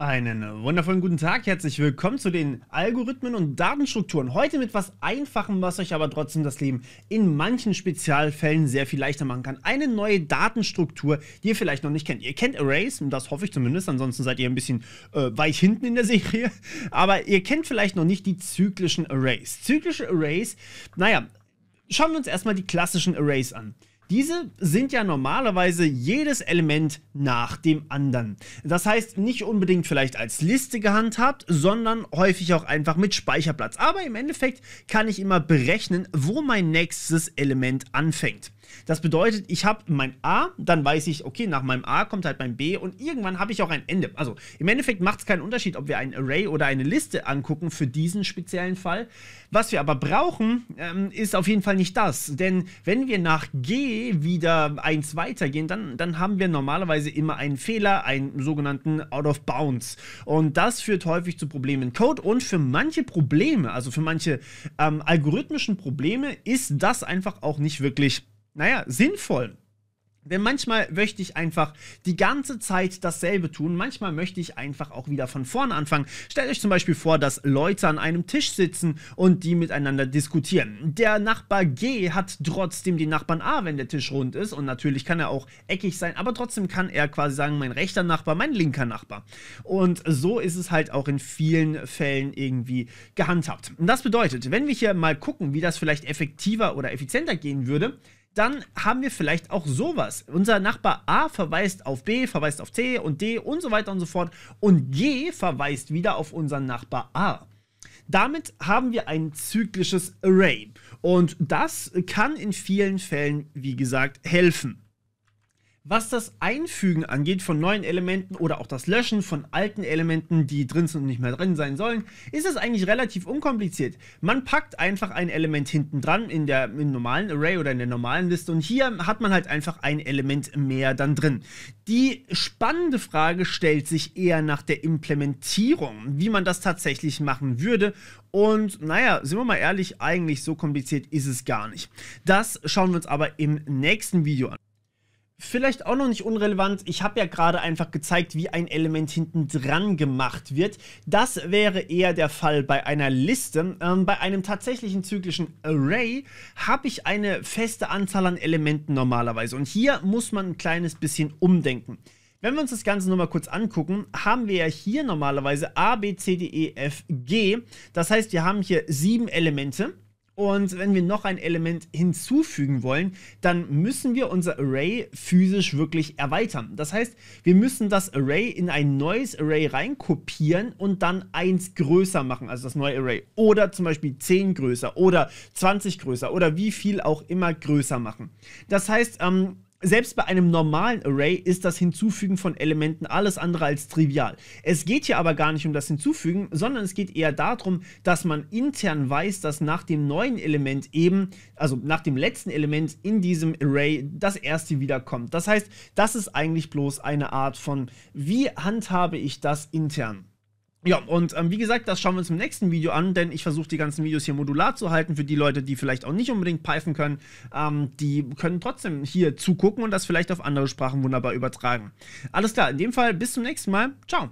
Einen wundervollen guten Tag, herzlich willkommen zu den Algorithmen und Datenstrukturen. Heute mit was Einfachem, was euch aber trotzdem das Leben in manchen Spezialfällen sehr viel leichter machen kann. Eine neue Datenstruktur, die ihr vielleicht noch nicht kennt. Ihr kennt Arrays, das hoffe ich zumindest, ansonsten seid ihr ein bisschen äh, weit hinten in der Serie. Aber ihr kennt vielleicht noch nicht die zyklischen Arrays. Zyklische Arrays, naja, schauen wir uns erstmal die klassischen Arrays an. Diese sind ja normalerweise jedes Element nach dem anderen. Das heißt, nicht unbedingt vielleicht als Liste gehandhabt, sondern häufig auch einfach mit Speicherplatz. Aber im Endeffekt kann ich immer berechnen, wo mein nächstes Element anfängt. Das bedeutet, ich habe mein A, dann weiß ich, okay, nach meinem A kommt halt mein B und irgendwann habe ich auch ein Ende. Also im Endeffekt macht es keinen Unterschied, ob wir ein Array oder eine Liste angucken für diesen speziellen Fall. Was wir aber brauchen, ähm, ist auf jeden Fall nicht das. Denn wenn wir nach G wieder eins weitergehen, dann, dann haben wir normalerweise immer einen Fehler, einen sogenannten Out of Bounds. Und das führt häufig zu Problemen im Code und für manche Probleme, also für manche ähm, algorithmischen Probleme, ist das einfach auch nicht wirklich naja, sinnvoll. Denn manchmal möchte ich einfach die ganze Zeit dasselbe tun. Manchmal möchte ich einfach auch wieder von vorne anfangen. Stellt euch zum Beispiel vor, dass Leute an einem Tisch sitzen und die miteinander diskutieren. Der Nachbar G hat trotzdem den Nachbarn A, wenn der Tisch rund ist. Und natürlich kann er auch eckig sein, aber trotzdem kann er quasi sagen, mein rechter Nachbar, mein linker Nachbar. Und so ist es halt auch in vielen Fällen irgendwie gehandhabt. Und das bedeutet, wenn wir hier mal gucken, wie das vielleicht effektiver oder effizienter gehen würde, dann haben wir vielleicht auch sowas. Unser Nachbar A verweist auf B, verweist auf C und D und so weiter und so fort. Und G verweist wieder auf unseren Nachbar A. Damit haben wir ein zyklisches Array. Und das kann in vielen Fällen, wie gesagt, helfen. Was das Einfügen angeht von neuen Elementen oder auch das Löschen von alten Elementen, die drin sind und nicht mehr drin sein sollen, ist es eigentlich relativ unkompliziert. Man packt einfach ein Element hinten dran in der im normalen Array oder in der normalen Liste und hier hat man halt einfach ein Element mehr dann drin. Die spannende Frage stellt sich eher nach der Implementierung, wie man das tatsächlich machen würde und naja, sind wir mal ehrlich, eigentlich so kompliziert ist es gar nicht. Das schauen wir uns aber im nächsten Video an. Vielleicht auch noch nicht unrelevant, ich habe ja gerade einfach gezeigt, wie ein Element hinten dran gemacht wird. Das wäre eher der Fall bei einer Liste. Ähm, bei einem tatsächlichen zyklischen Array habe ich eine feste Anzahl an Elementen normalerweise. Und hier muss man ein kleines bisschen umdenken. Wenn wir uns das Ganze nochmal kurz angucken, haben wir ja hier normalerweise A, B, C, D, E, F, G. Das heißt, wir haben hier sieben Elemente. Und wenn wir noch ein Element hinzufügen wollen, dann müssen wir unser Array physisch wirklich erweitern. Das heißt, wir müssen das Array in ein neues Array reinkopieren und dann eins größer machen, also das neue Array. Oder zum Beispiel 10 größer oder 20 größer oder wie viel auch immer größer machen. Das heißt, ähm, selbst bei einem normalen Array ist das Hinzufügen von Elementen alles andere als trivial. Es geht hier aber gar nicht um das Hinzufügen, sondern es geht eher darum, dass man intern weiß, dass nach dem neuen Element eben, also nach dem letzten Element in diesem Array, das erste wiederkommt. Das heißt, das ist eigentlich bloß eine Art von, wie handhabe ich das intern? Ja, und ähm, wie gesagt, das schauen wir uns im nächsten Video an, denn ich versuche die ganzen Videos hier modular zu halten für die Leute, die vielleicht auch nicht unbedingt Python können. Ähm, die können trotzdem hier zugucken und das vielleicht auf andere Sprachen wunderbar übertragen. Alles klar, in dem Fall bis zum nächsten Mal. Ciao.